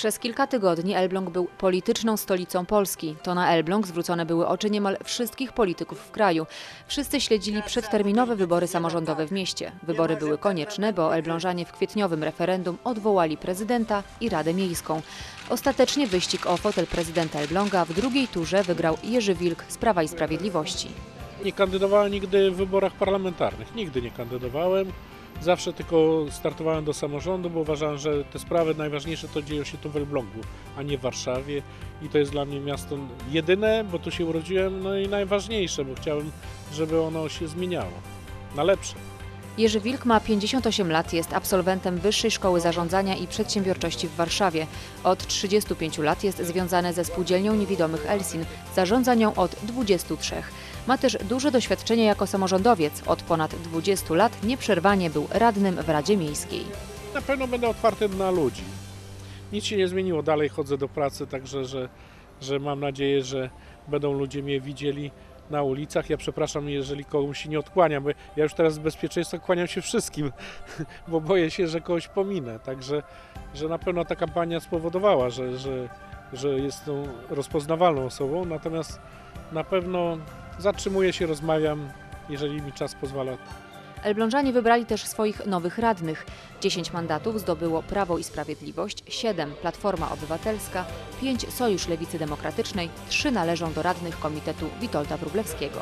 Przez kilka tygodni Elbląg był polityczną stolicą Polski. To na Elbląg zwrócone były oczy niemal wszystkich polityków w kraju. Wszyscy śledzili przedterminowe wybory samorządowe w mieście. Wybory były konieczne, bo Elblążanie w kwietniowym referendum odwołali prezydenta i Radę Miejską. Ostatecznie wyścig o fotel prezydenta Elbląga w drugiej turze wygrał Jerzy Wilk z Prawa i Sprawiedliwości. Nie kandydowałem nigdy w wyborach parlamentarnych. Nigdy nie kandydowałem. Zawsze tylko startowałem do samorządu, bo uważałem, że te sprawy najważniejsze to dzieją się tu w Elblągu, a nie w Warszawie. I to jest dla mnie miasto jedyne, bo tu się urodziłem, no i najważniejsze, bo chciałem, żeby ono się zmieniało na lepsze. Jerzy Wilk ma 58 lat, jest absolwentem Wyższej Szkoły Zarządzania i Przedsiębiorczości w Warszawie. Od 35 lat jest związany ze Spółdzielnią Niewidomych Elsin, zarządza nią od 23. Ma też duże doświadczenie jako samorządowiec. Od ponad 20 lat nieprzerwanie był radnym w Radzie Miejskiej. Na pewno będę otwarty na ludzi. Nic się nie zmieniło, dalej chodzę do pracy, także że, że mam nadzieję, że będą ludzie mnie widzieli na ulicach. Ja przepraszam, jeżeli komuś się nie odkłaniam, bo ja już teraz z bezpieczeństwa kłaniam się wszystkim, bo boję się, że kogoś pominę. Także że na pewno ta kampania spowodowała, że, że, że jestem rozpoznawalną osobą, natomiast na pewno zatrzymuję się, rozmawiam, jeżeli mi czas pozwala. Elblążanie wybrali też swoich nowych radnych. 10 mandatów zdobyło Prawo i Sprawiedliwość, 7 Platforma Obywatelska, 5 Sojusz Lewicy Demokratycznej, 3 należą do radnych Komitetu Witolda Wróblewskiego.